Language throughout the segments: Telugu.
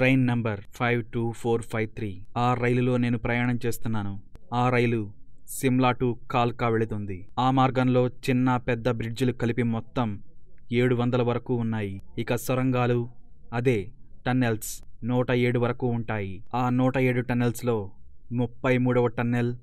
Train number five two four five three. ఆ రైలులో నేను ప్రయాణం చేస్తున్నాను. ఆ రైలు సిమ్లా టు కాల్కా వెళుతుంది. ఆ మార్గంలో చిన్న పెద్ద బ్రిడ్జిలు కలిపి మొత్తం ఏడు వందల వరకు ఉన్నాయి. ఇక సొరంగాలు అదే టన్నెల్స్ నూట ఏడు వరకు ఉంటాయి. ఆ నూట ఏడు టన్నెల్స్లో ముప్పై మూడవ టన్నెల్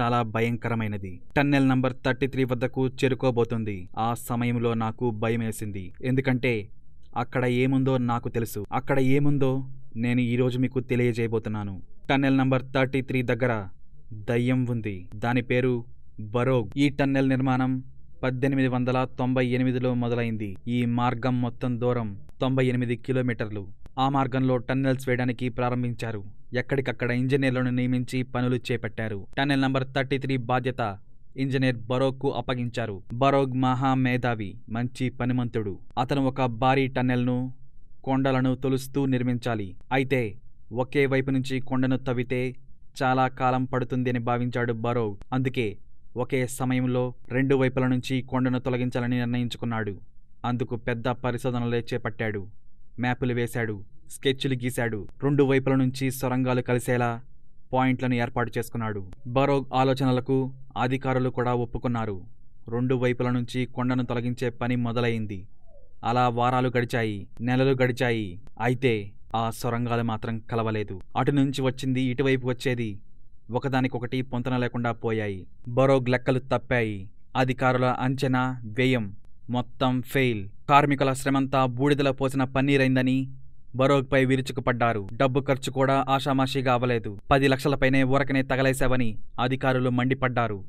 చాలా భయంకరమైనది. టన్నెల్ నంబర్ థర్టీ త్రీ వద్దకు చేరుకోబోతుంది. ఆ సమయంలో నాకు భయమేసింది. ఎందుకంటే అక్కడ ఏముందో నాకు తెలుసు. అక్కడ ఏముందో నేను ఈరోజు మీకు తెలియజేయబోతున్నాను. టన్నెల్ నంబర్ థర్టీ త్రీ దగ్గర దయ్యం ఉంది. దాని పేరు బరోగ్. ఈ టన్నెల్ నిర్మాణం పద్దెనిమిది వందల తొంభై ఎనిమిదిలో మొదలైంది. ఈ మార్గం మొత్తం దూరం తొంభై ఎనిమిది కిలోమీటర్లు. ఆ మార్గంలో టన్నెల్స్ వేయడానికి ప్రారంభించారు. ఎక్కడికక్కడ ఇంజనీర్లను నియమించి పనులు చేపట్టారు. టన్నెల్ నంబర్ థర్టీ త్రీ బాధ్యత ఇంజనీర్ బరోగ్కు అప్పగించారు. బరోగ్ మహా మేధావి మంచి పనిమంతుడు. అతను ఒక భారీ టన్నెల్ను కొండలను తొలుస్తూ నిర్మించాలి. అయితే ఒకే వైపు నుంచి కొండను తవ్వితే చాలా కాలం పడుతుంది అని భావించాడు బరోగ్ అందుకే ఒకే సమయంలో రెండు వైపుల నుంచి కొండను తొలగించాలని నిర్ణయించుకున్నాడు. అందుకు పెద్ద పరిశోధనలే చేపట్టాడు. మ్యాపులు వేశాడు. స్కెచ్లు గీశాడు. రెండు వైపుల నుంచి సొరంగాలు కలిసేలా పాయింట్లను ఏర్పాటు చేసుకున్నాడు. బరోగ్ ఆలోచనలకు అధికారులు కూడా ఒప్పుకున్నారు. రెండు వైపుల నుంచి కొండను తొలగించే పని మొదలైంది. అలా వారాలు గడిచాయి నెలలు గడిచాయి. అయితే ఆ సొరంగాలు మాత్రం కలవలేదు. అటు నుంచి వచ్చింది ఇటువైపు వచ్చేది. ఒకదానికొకటి పొంతన లేకుండా పోయాయి. బరోగ్ లెక్కలు తప్పాయి. అధికారుల అంచనా వ్యయం మొత్తం ఫెయిల్. కార్మికుల శ్రమంతా బూడిదలో పోసిన పన్నీరైందని బరోగ్పై విరుచుకుపడ్డారు. డబ్బు ఖర్చు కూడా ఆషామాషీగా అవ్వలేదు. పది లక్షలపైనే ఊరకనే తగలేశావని అధికారులు మండిపడ్డారు.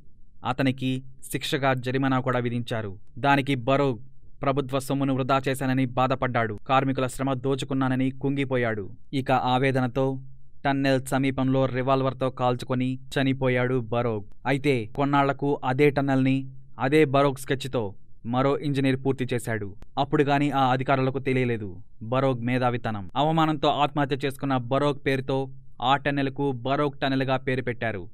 అతనికి శిక్షగా జరిమానా కూడా విధించారు. దానికి బరోగ్ ప్రభుత్వ సొమ్మును వృధా చేశానని బాధపడ్డాడు. కార్మికుల శ్రమ దోచుకున్నానని కుంగిపోయాడు. ఇక ఆవేదనతో టన్నెల్ సమీపంలో రివాల్వర్తో కాల్చుకొని చనిపోయాడు బరోగ్. అయితే కొన్నాళ్ళకు అదే టన్నెల్ని అదే బరోగ్ స్కెచ్తో మరో ఇంజనీర్ పూర్తి చేశాడు. అప్పుడు గాని ఆ అధికారులకు తెలియలేదు. బరోగ్ మేధావితనం. అవమానంతో ఆత్మహత్య చేసుకున్న బరోగ్ పేరుతో ఆ టన్నెల్కు బరోగ్ టన్నెల్గా పేరు పెట్టారు.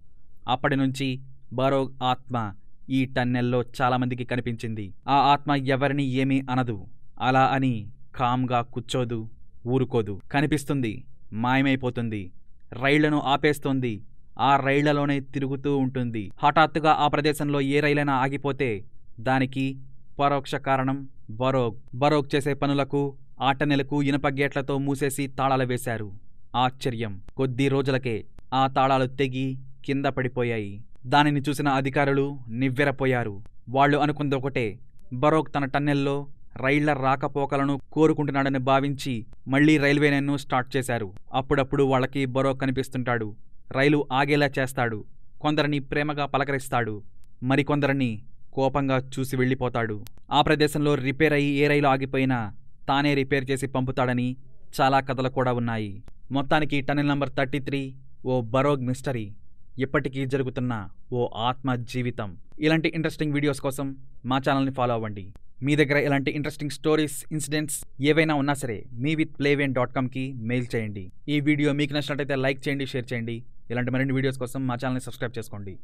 అప్పటి నుంచి బరోగ్ ఆత్మ ఈ టన్నెల్లో చాలామందికి కనిపించింది. ఆ ఆత్మ ఎవరిని ఏమీ అనదు. అలా అని కామ్గా కూర్చోదు ఊరుకోదు. కనిపిస్తుంది మాయమైపోతుంది. రైళ్ళను ఆపేస్తోంది. ఆ రైళ్ళలోనే తిరుగుతూ ఉంటుంది. హఠాత్తుగా ఆ ప్రదేశంలో ఏ రైలైనా ఆగిపోతే దానికి పరోక్ష కారణం బరోగ్. బరోగ్ చేసే పనులకు ఆటనెలకు ఇనప గేట్లతో మూసేసి తాళాలు వేశారు. ఆశ్చర్యం. కొద్ది రోజులకే ఆ తాళాలు తెగి కింద పడిపోయాయి. దానిని చూసిన అధికారులు నివ్వెరపోయారు. వాళ్ళు అనుకుంది ఒకటే బరోక్ తన టన్నెల్లో రైళ్ళ రాకపోకలను కోరుకుంటున్నాడని భావించి మళ్ళీ రైల్వేనైన్ను స్టార్ట్ చేశారు. అప్పుడప్పుడు వాళ్ళకి బరోక్ కనిపిస్తుంటాడు. రైలు ఆగేలా చేస్తాడు. కొందరిని ప్రేమగా పలకరిస్తాడు. మరికొందరిని కోపంగా చూసి వెళ్ళిపోతాడు. ఆ ప్రదేశంలో రిపేర్ అయ్యి ఏ రైలు ఆగిపోయినా తానే రిపేర్ చేసి పంపుతాడని చాలా కథలు కూడా ఉన్నాయి. మొత్తానికి టన్నెల్ నంబర్ థర్టీ త్రీ ఓ బరోగ్ మిస్టరీ. ఇప్పటికీ జరుగుతున్న ఓ ఆత్మ జీవితం ఇలాంటి ఇంట్రెస్టింగ్ వీడియోస్ కోసం మా ఛానల్ని ఫాలో అవ్వండి. మీ దగ్గర ఇలాంటి ఇంట్రెస్టింగ్ స్టోరీస్ ఇన్సిడెంట్స్ ఏవైనా ఉన్నా సరే మీ విత్ ప్లేవేన్ డాట్ కామ్కి మెయిల్ చేయండి. ఈ వీడియో మీకు నచ్చినట్టయితే లైక్ చేయండి షేర్ చేయండి. ఇలాంటి మరిన్ని వీడియోస్ కోసం మా ఛానల్ని సబ్స్క్రైబ్ చేసుకోండి.